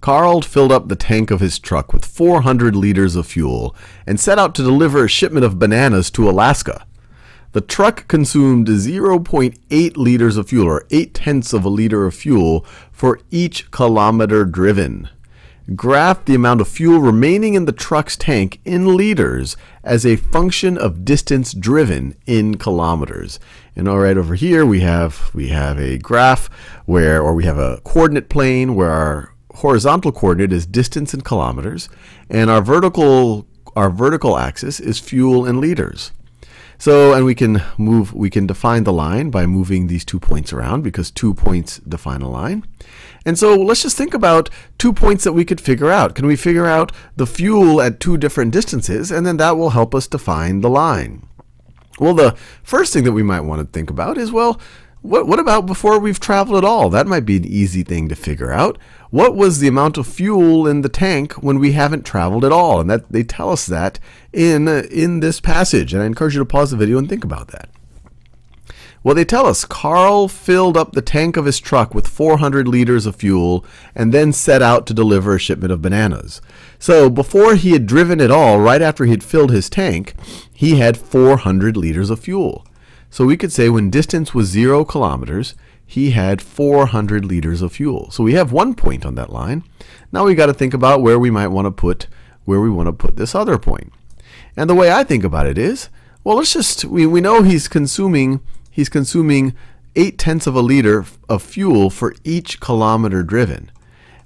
Carl filled up the tank of his truck with 400 liters of fuel and set out to deliver a shipment of bananas to Alaska. The truck consumed 0.8 liters of fuel, or 8 tenths of a liter of fuel, for each kilometer driven. Graph the amount of fuel remaining in the truck's tank in liters as a function of distance driven in kilometers. And all right, over here we have we have a graph where, or we have a coordinate plane where our horizontal coordinate is distance in kilometers, and our vertical our vertical axis is fuel in liters. So, and we can move, we can define the line by moving these two points around because two points define a line. And so let's just think about two points that we could figure out. Can we figure out the fuel at two different distances? And then that will help us define the line. Well, the first thing that we might want to think about is, well, what, what about before we've traveled at all? That might be an easy thing to figure out. What was the amount of fuel in the tank when we haven't traveled at all? And that they tell us that in uh, in this passage. And I encourage you to pause the video and think about that. Well, they tell us Carl filled up the tank of his truck with 400 liters of fuel and then set out to deliver a shipment of bananas. So before he had driven at all, right after he had filled his tank, he had 400 liters of fuel. So we could say when distance was zero kilometers, he had 400 liters of fuel. So we have one point on that line. Now we got to think about where we might want to put where we want to put this other point. And the way I think about it is, well, let's just we, we know he's consuming he's consuming eight tenths of a liter of fuel for each kilometer driven.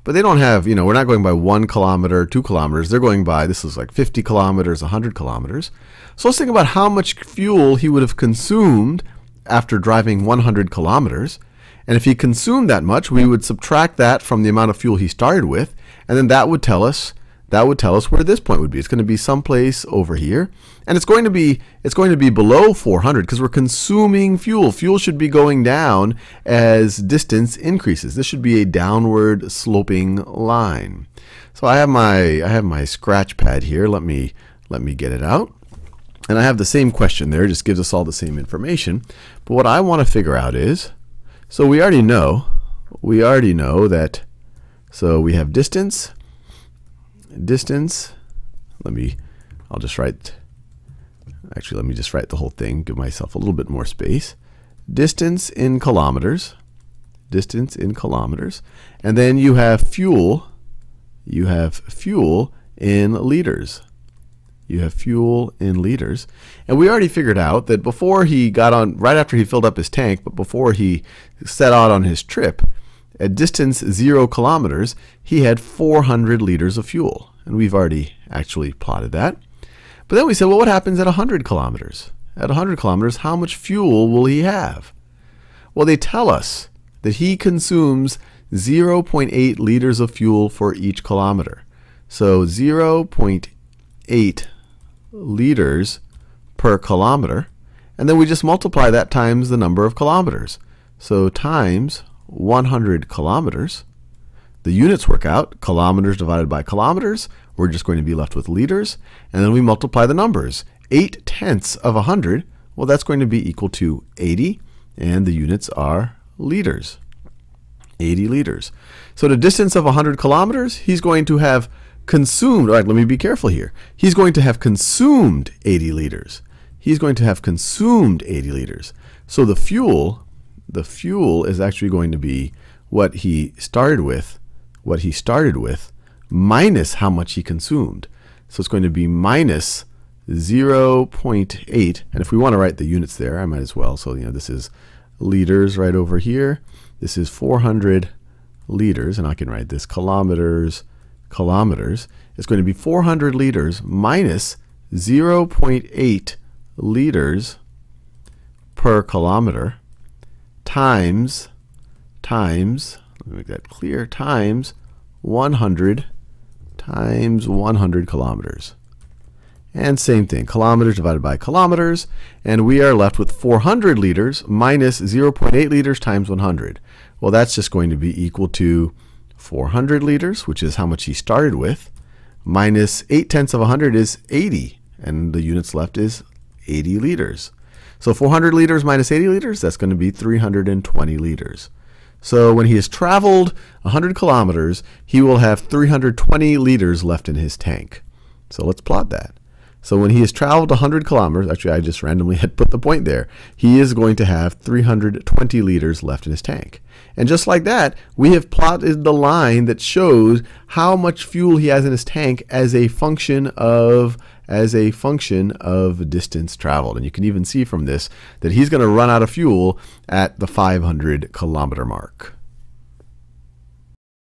But they don't have, you know, we're not going by one kilometer, two kilometers. They're going by, this is like 50 kilometers, 100 kilometers. So let's think about how much fuel he would have consumed after driving 100 kilometers. And if he consumed that much, we would subtract that from the amount of fuel he started with, and then that would tell us that would tell us where this point would be. It's going to be someplace over here. And it's going to be it's going to be below 400 because we're consuming fuel. Fuel should be going down as distance increases. This should be a downward sloping line. So I have my I have my scratch pad here. Let me let me get it out. And I have the same question there. It just gives us all the same information. But what I want to figure out is so we already know we already know that so we have distance distance. Let me, I'll just write, actually, let me just write the whole thing, give myself a little bit more space. Distance in kilometers, distance in kilometers. And then you have fuel, you have fuel in liters. You have fuel in liters. And we already figured out that before he got on, right after he filled up his tank, but before he set out on his trip, at distance zero kilometers, he had 400 liters of fuel. And we've already actually plotted that. But then we said, well, what happens at 100 kilometers? At 100 kilometers, how much fuel will he have? Well, they tell us that he consumes 0.8 liters of fuel for each kilometer. So 0.8 liters per kilometer. And then we just multiply that times the number of kilometers. So times 100 kilometers. The units work out, kilometers divided by kilometers. We're just going to be left with liters. And then we multiply the numbers. 8 tenths of 100, well, that's going to be equal to 80. And the units are liters. 80 liters. So the distance of 100 kilometers, he's going to have consumed, all right, let me be careful here. He's going to have consumed 80 liters. He's going to have consumed 80 liters. So the fuel the fuel is actually going to be what he started with, what he started with, minus how much he consumed. So it's going to be minus 0.8. And if we want to write the units there, I might as well. So, you know, this is liters right over here. This is 400 liters, and I can write this kilometers, kilometers. It's going to be 400 liters minus 0.8 liters per kilometer times, times, let me make that clear, times 100 times 100 kilometers. And same thing, kilometers divided by kilometers, and we are left with 400 liters minus 0.8 liters times 100. Well, that's just going to be equal to 400 liters, which is how much he started with, minus 8 tenths of 100 is 80, and the units left is 80 liters. So 400 liters minus 80 liters, that's going to be 320 liters. So when he has traveled 100 kilometers, he will have 320 liters left in his tank. So let's plot that. So when he has traveled 100 kilometers, actually I just randomly had put the point there, he is going to have 320 liters left in his tank. And just like that, we have plotted the line that shows how much fuel he has in his tank as a function of as a function of distance traveled. And you can even see from this that he's going to run out of fuel at the 500 kilometer mark.